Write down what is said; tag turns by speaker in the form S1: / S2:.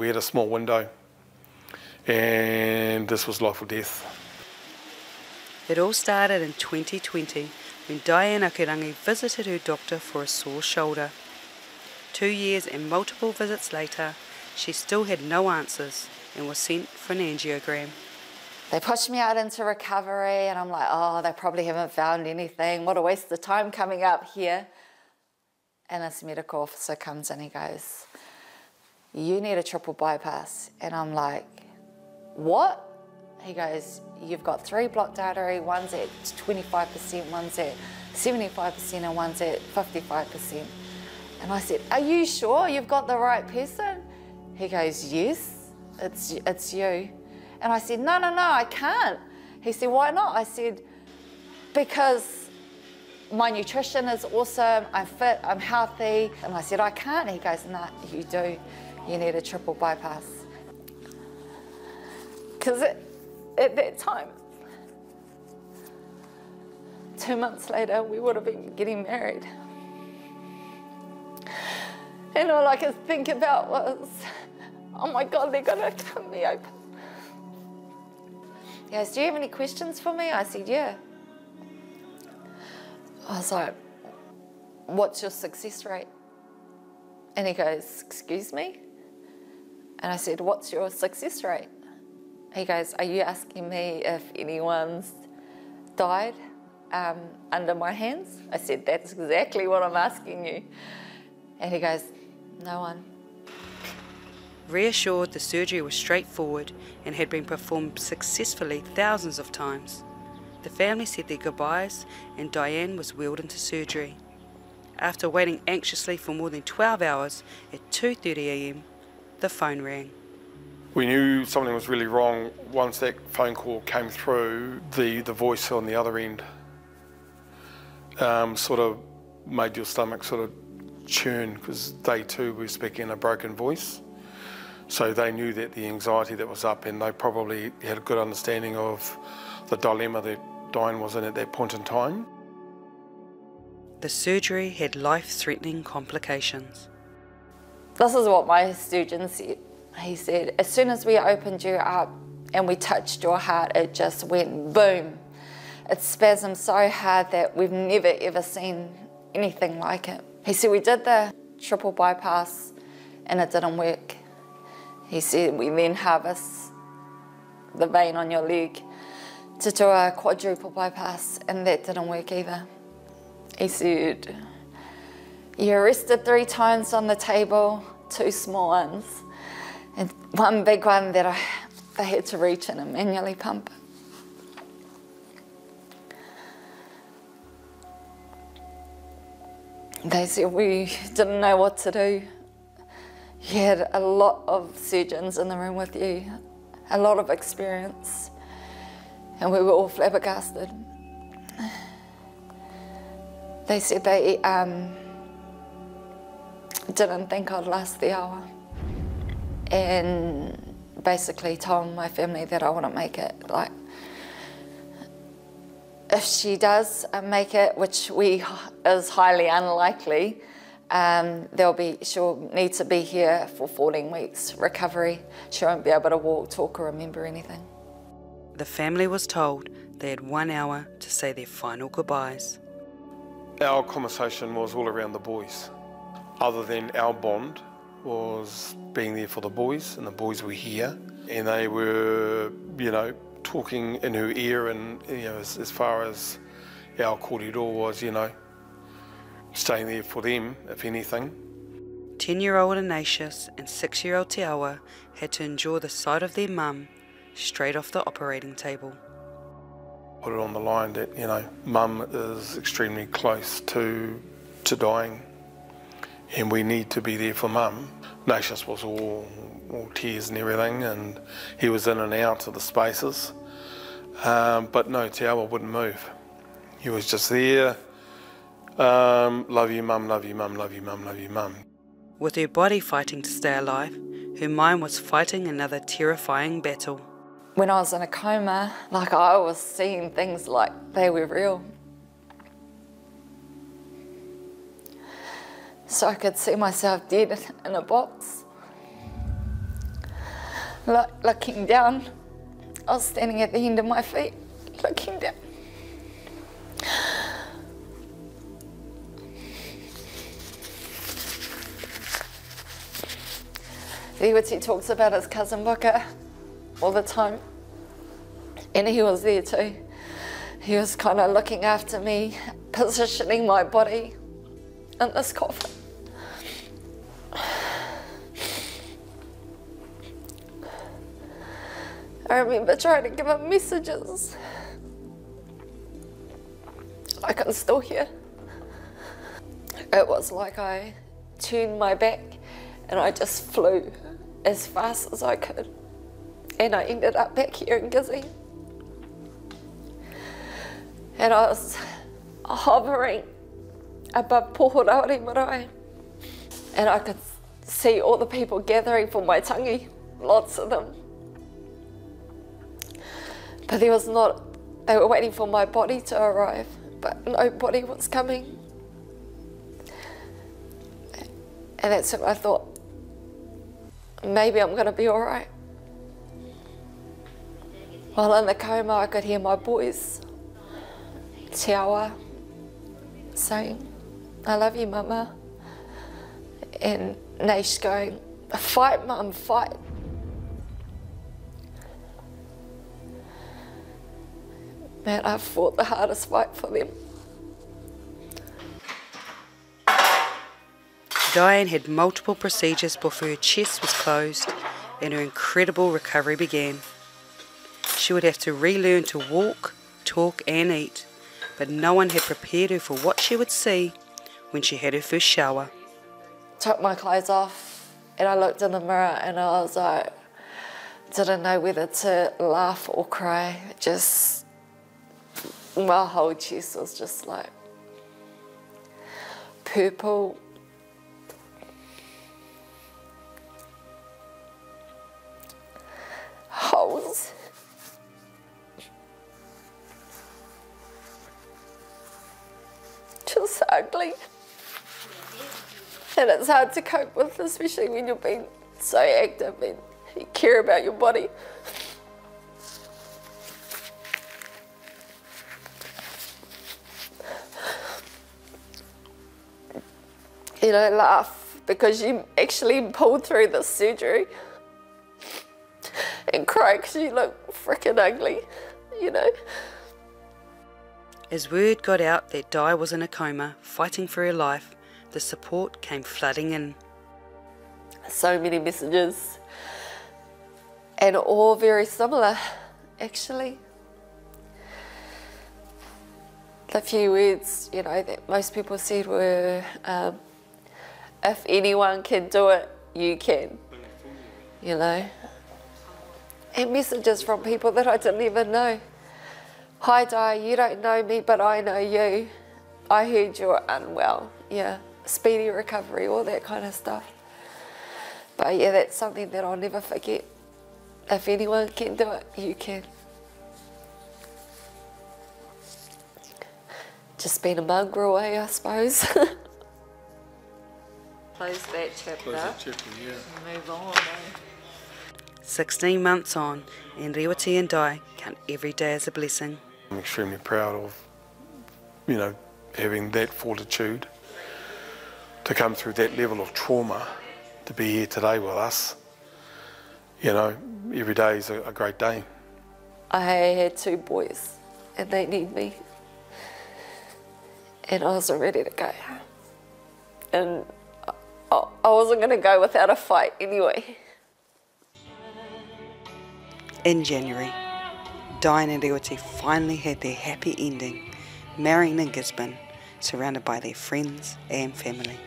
S1: We had a small window and this was life or death.
S2: It all started in 2020 when Dianne Akurangi visited her doctor for a sore shoulder. Two years and multiple visits later, she still had no answers and was sent for an angiogram.
S3: They pushed me out into recovery, and I'm like, oh, they probably haven't found anything. What a waste of time coming up here. And this medical officer comes and he goes, You need a triple bypass. And I'm like, What? He goes, You've got three blocked artery, one's at 25%, one's at 75%, and one's at 55%. And I said, Are you sure you've got the right person? He goes, Yes, it's, it's you. And I said, No, no, no, I can't. He said, Why not? I said, Because my nutrition is awesome, I'm fit, I'm healthy. And I said, I can't. He goes, No, you do. You need a triple bypass. Because at that time, two months later, we would have been getting married. And all I could think about was, oh my God, they're to cut me open. He goes, Do you have any questions for me? I said, Yeah. I was like, What's your success rate? And he goes, Excuse me? And I said, What's your success rate? He goes, Are you asking me if anyone's died um, under my hands? I said, That's exactly what I'm asking you. And he goes, No one.
S2: Reassured the surgery was straightforward and had been performed successfully thousands of times, the family said their goodbyes and Dianne was wheeled into surgery. After waiting anxiously for more than 12 hours at 2.30am, the phone rang.
S1: We knew something was really wrong once that phone call came through. The, the voice on the other end um, sort of made your stomach sort of churn because they too were speaking in a broken voice. So they knew that the anxiety that was up and they probably had a good understanding of the dilemma that Dianne was in at that point in time.
S2: The surgery had life-threatening complications.
S3: This is what my surgeon said. He said, as soon as we opened you up and we touched your heart, it just went boom. It spasmed so hard that we've never ever seen anything like it. He said, we did the triple bypass and it didn't work. He said, we then harvest the vein on your leg to do a quadruple bypass and that didn't work either. He said, you rested three times on the table, two small ones, and one big one that I, I had to reach in and manually pump. They said we didn't know what to do. You had a lot of surgeons in the room with you, a lot of experience, and we were all flabbergasted. They said they um, didn't think I'd last the hour and basically told my family that I wouldn't make it. Like, if she does uh, make it, which we is highly unlikely, um, there'll be she'll need to be here for 14 weeks recovery. She won't be able to walk, talk, or remember anything.
S2: The family was told they had one hour to say their final goodbyes.
S1: Our conversation was all around the boys. Other than our bond was being there for the boys, and the boys were here, and they were, you know, talking in her ear, and you know, as, as far as our corridor was, you know, staying there for them, if anything.
S2: 10 year old Ignatius and 6 year old Te Awa had to endure the sight of their mum straight off the operating table.
S1: Put it on the line that, you know, mum is extremely close to, to dying and we need to be there for mum. Ignatius was all, all tears and everything and he was in and out of the spaces. Um, but no, Te Awa wouldn't move. He was just there, um, love you mum, love you mum, love you mum, love you mum.
S2: With her body fighting to stay alive, her mind was fighting another terrifying battle.
S3: When I was in a coma, like I was seeing things like they were real. So I could see myself dead in a box. look, looking down. I was standing at the end of my feet, looking down. Iwati talks about his cousin Booker all the time, and he was there too. He was kind of looking after me, positioning my body in this coffin. I remember trying to give him messages. I can still hear. It was like I turned my back and I just flew as fast as I could. And I ended up back here in Gizzy. And I was hovering above Pohorauri Marae. And I could see all the people gathering for my tangi, lots of them. But there was not, they were waiting for my body to arrive, but nobody was coming. And that's when I thought, maybe I'm going to be all right. While in the coma, I could hear my boys, Te Awa, saying, I love you, Mama. And Naish going, fight, Mum, fight. Man, I've fought the hardest fight for them.
S2: Dianne had multiple procedures before her chest was closed and her incredible recovery began. She would have to relearn to walk, talk, and eat, but no one had prepared her for what she would see when she had her first shower.
S3: Took my clothes off and I looked in the mirror and I was like, didn't know whether to laugh or cry. Just, my whole chest was just like purple holes. Just ugly. And it's hard to cope with, especially when you're being so active and you care about your body. You know, laugh because you actually pulled through the surgery and cry because you look freaking ugly, you know.
S2: As word got out that Di was in a coma, fighting for her life, the support came flooding in.
S3: So many messages, and all very similar, actually. The few words, you know, that most people said were, um, if anyone can do it, you can. You know, and messages from people that I didn't even know. Hi, Di, you don't know me, but I know you. I heard you're unwell. Yeah, speedy recovery, all that kind of stuff. But yeah, that's something that I'll never forget. If anyone can do it, you can. Just been a mongrel, eh, I suppose. Close that chapter.
S1: Close that chapter, yeah.
S3: Move on. Eh?
S2: 16 months on, and Rewati and Di count every day as a blessing.
S1: I'm extremely proud of, you know, having that fortitude to come through that level of trauma to be here today with us. You know, every day is a, a great day.
S3: I had two boys and they need me. And I wasn't ready to go. And I, wasn't going to go without a fight anyway.
S2: In January, Dianne and Rewati finally had their happy ending, marrying in Gisborne, surrounded by their friends and family.